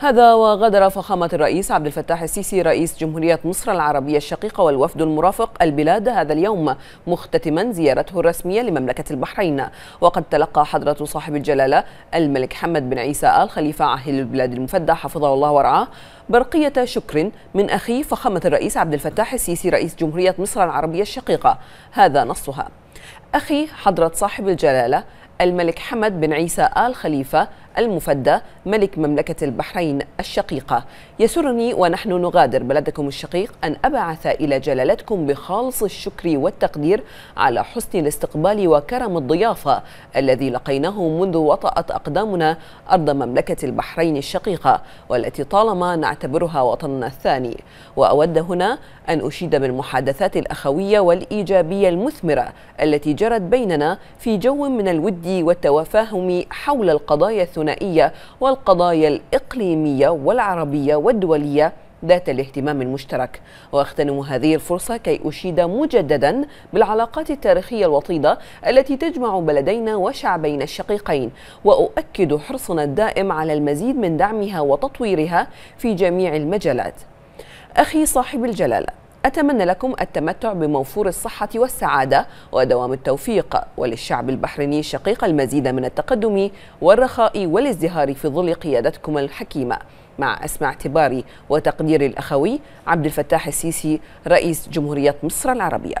هذا وغادر فخامة الرئيس عبد الفتاح السيسي رئيس جمهورية مصر العربية الشقيقة والوفد المرافق البلاد هذا اليوم مختتما زيارته الرسمية لمملكة البحرين. وقد تلقى حضرة صاحب الجلالة الملك حمد بن عيسى آل خليفة عاهل البلاد المفدى حفظه الله ورعاه برقية شكر من أخي فخامة الرئيس عبد الفتاح السيسي رئيس جمهورية مصر العربية الشقيقة. هذا نصها. أخي حضرة صاحب الجلالة الملك حمد بن عيسى آل خليفة المفدى ملك مملكة البحرين الشقيقة. يسرني ونحن نغادر بلدكم الشقيق أن أبعث إلى جلالتكم بخالص الشكر والتقدير على حسن الاستقبال وكرم الضيافة الذي لقيناه منذ وطأت أقدامنا أرض مملكة البحرين الشقيقة والتي طالما نعتبرها وطننا الثاني. وأود هنا أن أشيد بالمحادثات الأخوية والإيجابية المثمرة التي جرت بيننا في جو من الود والتفاهم حول القضايا الثنائية والقضايا الإقليمية والعربية والدولية ذات الاهتمام المشترك. واغتنم هذه الفرصة كي أشيد مجددا بالعلاقات التاريخية الوطيدة التي تجمع بلدينا وشعبين الشقيقين. وأؤكد حرصنا الدائم على المزيد من دعمها وتطويرها في جميع المجالات. أخي صاحب الجلالة أتمنى لكم التمتع بموفور الصحة والسعادة ودوام التوفيق. وللشعب البحريني الشقيق المزيد من التقدم والرخاء والازدهار في ظل قيادتكم الحكيمة. مع أسمع اعتباري وتقديري الأخوي عبد الفتاح السيسي رئيس جمهورية مصر العربية.